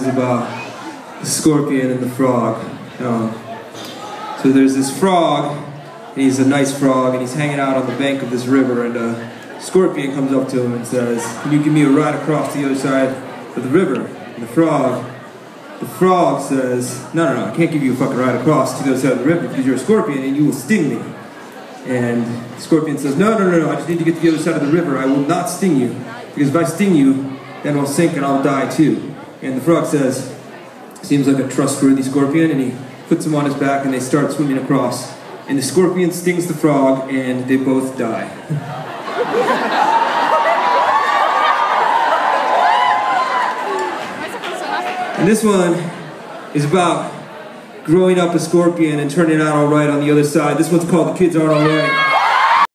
is about the scorpion and the frog. Um, so there's this frog, and he's a nice frog, and he's hanging out on the bank of this river, and a scorpion comes up to him and says, "Can you give me a ride across to the other side of the river?" And the frog, the frog says, "No, no, no, I can't give you a fucking ride across to the other side of the river because you're a scorpion and you will sting me." And the scorpion says, "No, no, no, no, I just need to get to the other side of the river. I will not sting you because if I sting you, then I'll sink and I'll die too." And the frog says, "Seems like a trustworthy scorpion," and he puts him on his back and they start swimming across. And the scorpion stings the frog and they both die. and this one is about growing up a scorpion and turning out alright on the other side. This one's called The Kids Aren't Alright.